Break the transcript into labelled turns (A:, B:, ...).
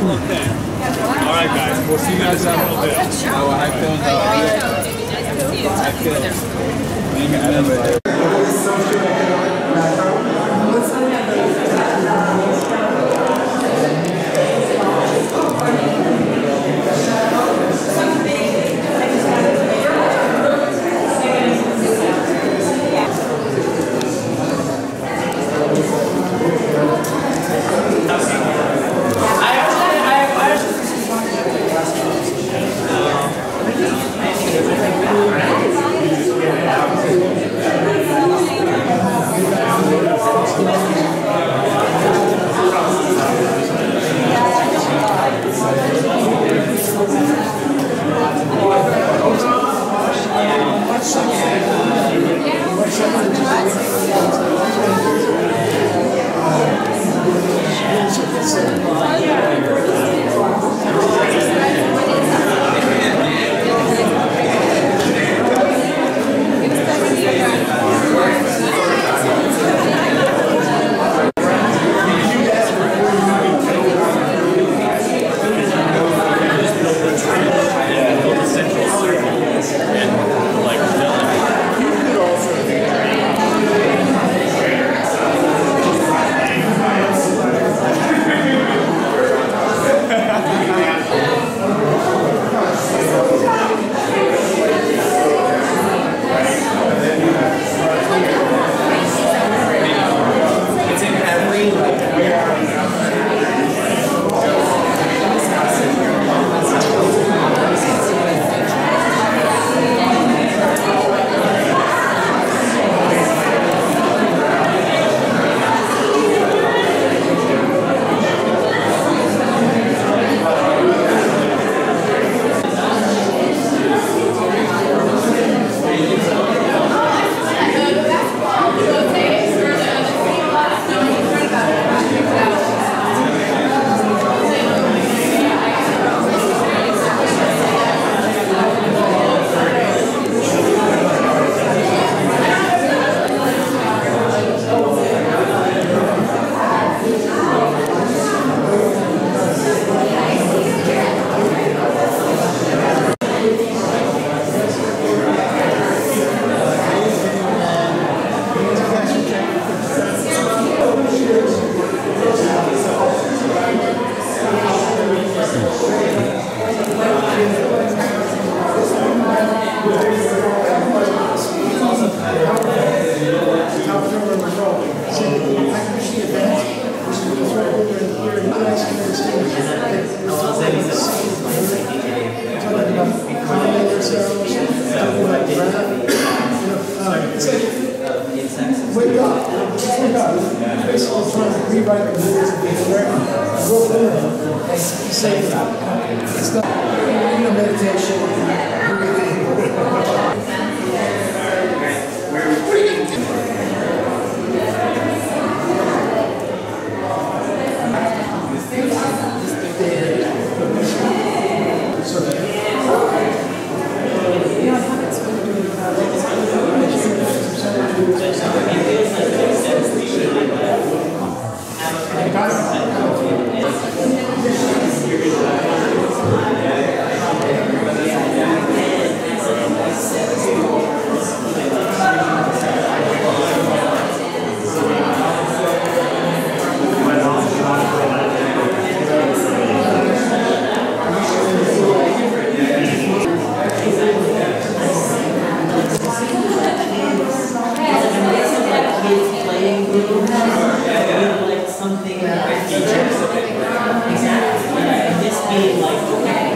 A: Okay. All right, guys. We'll see you guys in a little bit.
B: I feel I feel
C: Wake rewrite the rules of the American. There. Say. It's not, you know, meditation, breathing.
D: Something. Exactly. This game, like,